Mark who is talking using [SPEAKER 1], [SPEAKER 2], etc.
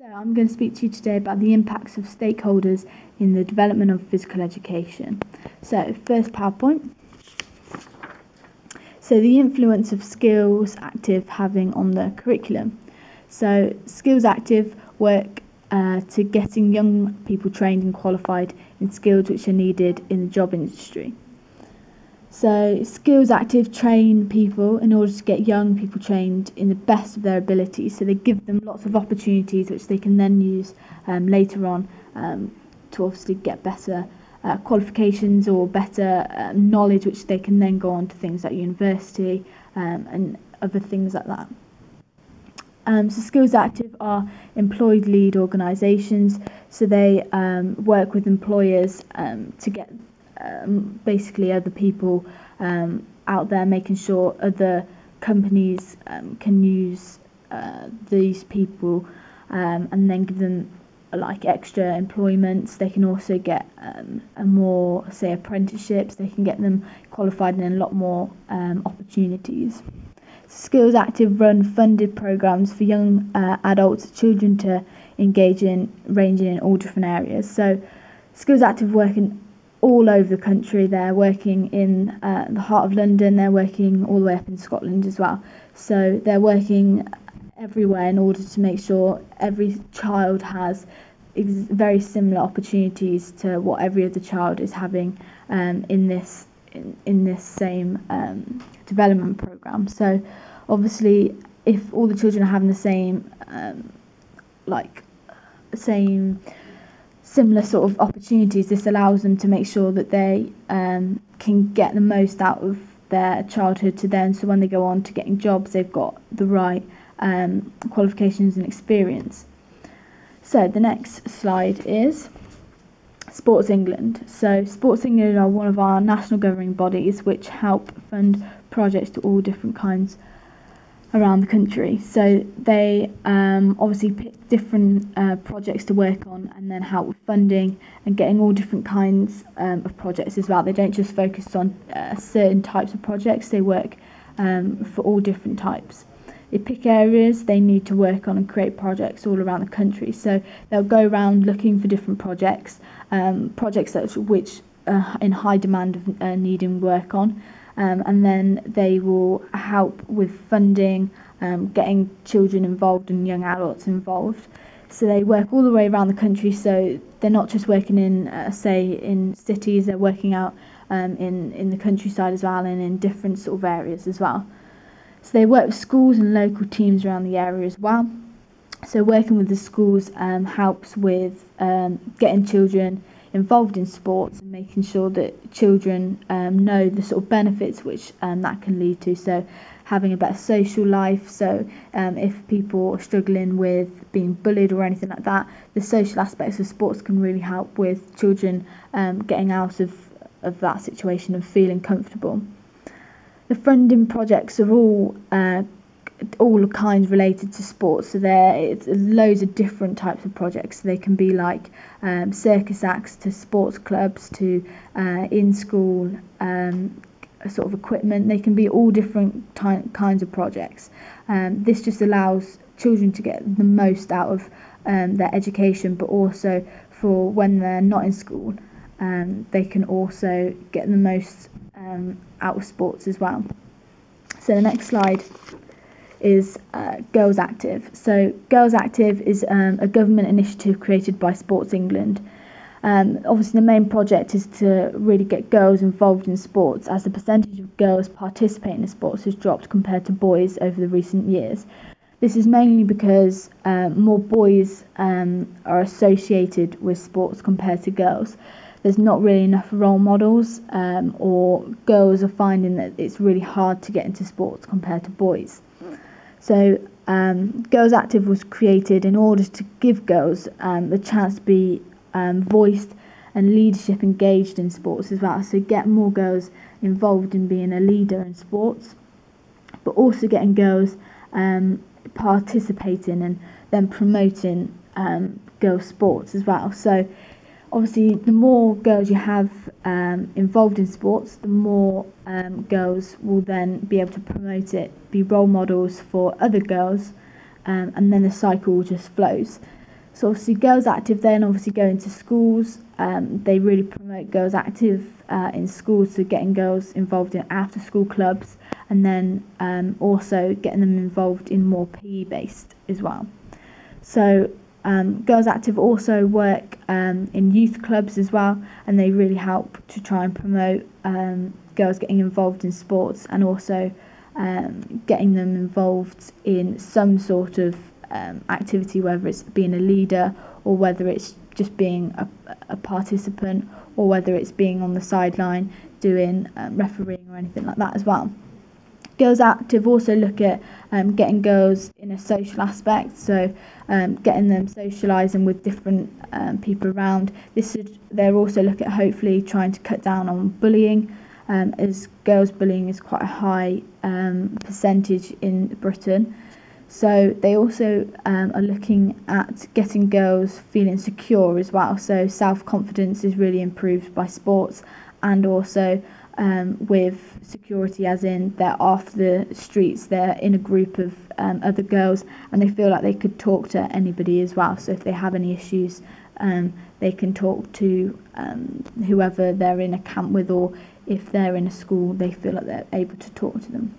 [SPEAKER 1] So, I'm going to speak to you today about the impacts of stakeholders in the development of physical education. So, first PowerPoint. So, the influence of Skills Active having on the curriculum. So, Skills Active work uh, to getting young people trained and qualified in skills which are needed in the job industry. So, Skills Active train people in order to get young people trained in the best of their abilities. So, they give them lots of opportunities which they can then use um, later on um, to obviously get better uh, qualifications or better uh, knowledge, which they can then go on to things like university um, and other things like that. Um, so Skills Active are employed lead organisations, so they um, work with employers um, to get um, basically other people um, out there, making sure other companies um, can use uh, these people um, and then give them like extra employments. They can also get um, a more, say, apprenticeships. They can get them qualified in a lot more um, opportunities. Skills Active run funded programs for young uh, adults, children to engage in, ranging in all different areas. So, Skills Active work in all over the country. They're working in uh, the heart of London. They're working all the way up in Scotland as well. So they're working everywhere in order to make sure every child has ex- very similar opportunities to what every other child is having um, in this in, in this same um, development program. So obviously, if all the children are having the same um, like same similar sort of opportunities, this allows them to make sure that they um, can get the most out of their childhood to then, so when they go on to getting jobs, they've got the right um, qualifications and experience. So the next slide is Sports England. So Sports England are one of our national governing bodies which help fund projects to all different kinds around the country. So they um, obviously picked different uh, projects to work on and then help with funding and getting all different kinds um, of projects as well. They don't just focus on uh, certain types of projects, they work um, for all different types. They pick areas they need to work on and create projects all around the country. So they'll go around looking for different projects, um, projects that, which are in high demand of uh, needing work on. Um, and then they will help with funding, um, getting children involved and young adults involved. So they work all the way around the country. So they're not just working in, uh, say, in cities. They're working out um, in in the countryside as well, and in different sort of areas as well. So they work with schools and local teams around the area as well. So working with the schools um, helps with um, getting children involved in sports making sure that children um, know the sort of benefits which um, that can lead to. So having a better social life. So um, if people are struggling with being bullied or anything like that, the social aspects of sports can really help with children um, getting out of, of that situation and feeling comfortable. The funding projects are all uh, all kinds related to sports. So there, it's loads of different types of projects. So they can be like um, circus acts to sports clubs to uh, in school um, sort of equipment. They can be all different ty- kinds of projects. Um, this just allows children to get the most out of um, their education, but also for when they're not in school, um, they can also get the most um, out of sports as well. So the next slide is uh, Girls Active. So, Girls Active is um, a government initiative created by Sports England. Um, obviously, the main project is to really get girls involved in sports, as the percentage of girls participating in sports has dropped compared to boys over the recent years. This is mainly because um, more boys um, are associated with sports compared to girls. There's not really enough role models, um, or girls are finding that it's really hard to get into sports compared to boys. So, um, Girls Active was created in order to give girls um, the chance to be um, voiced and leadership engaged in sports as well. So, get more girls involved in being a leader in sports, but also getting girls um, participating and then promoting um, girls' sports as well. So, obviously, the more girls you have um, involved in sports, the more um, girls will then be able to promote it, be role models for other girls, um, and then the cycle just flows. So obviously, Girls Active then obviously go into schools. Um, they really promote Girls Active uh, in schools, so getting girls involved in after school clubs, and then um, also getting them involved in more PE based as well. So um, Girls Active also work um, in youth clubs as well, and they really help to try and promote um, girls getting involved in sports and also um, getting them involved in some sort of um, activity, whether it's being a leader or whether it's just being a, a participant or whether it's being on the sideline doing um, refereeing or anything like that as well. Girls Active also look at um, getting girls in a social aspect, so um, getting them socialising with different um, people around. This is, they're also look at hopefully trying to cut down on bullying, um, as girls bullying is quite a high um, percentage in Britain. So they also um, are looking at getting girls feeling secure as well. So self confidence is really improved by sports and also um, with security, as in they're off the streets, they're in a group of um, other girls, and they feel like they could talk to anybody as well. So if they have any issues, um, they can talk to um, whoever they're in a camp with, or if they're in a school, they feel like they're able to talk to them.